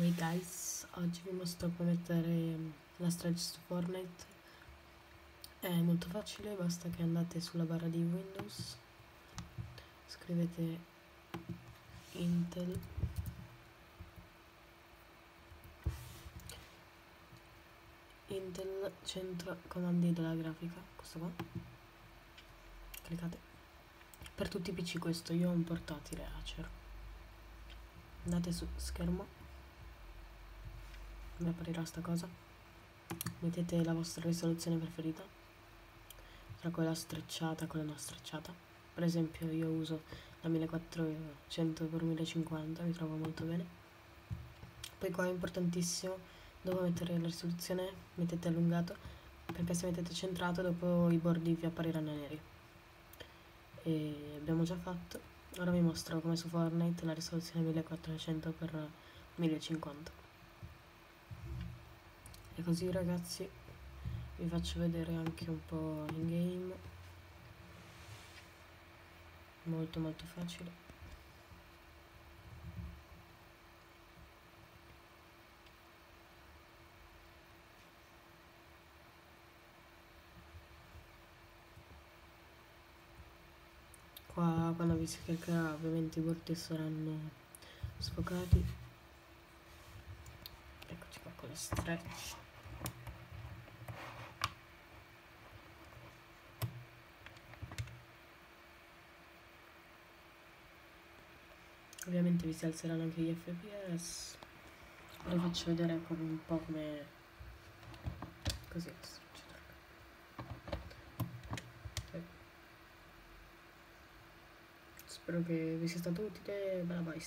Hey guys, oggi vi mostro come mettere la stretch su Fortnite. È molto facile, basta che andate sulla barra di Windows Scrivete Intel. Intel centro comandi della grafica, questo qua. Cliccate. Per tutti i PC questo, io ho un portatile Acer. Andate su schermo mi apparirà sta cosa. Mettete la vostra risoluzione preferita tra quella strecciata e quella non strecciata. Per esempio io uso la 1400x1050 mi trovo molto bene. Poi qua è importantissimo dopo mettere la risoluzione mettete allungato perché se mettete centrato dopo i bordi vi appariranno neri. E abbiamo già fatto. Ora vi mostro come su Fortnite la risoluzione 1400x1050 e così ragazzi vi faccio vedere anche un po' in game. Molto molto facile. Qua quando vi si caricherà ovviamente i bordi saranno sfocati. Eccoci qua con lo stretch ovviamente vi si alzeranno anche gli fps vi faccio vedere come un po' come così spero che vi sia stato utile. Bella bye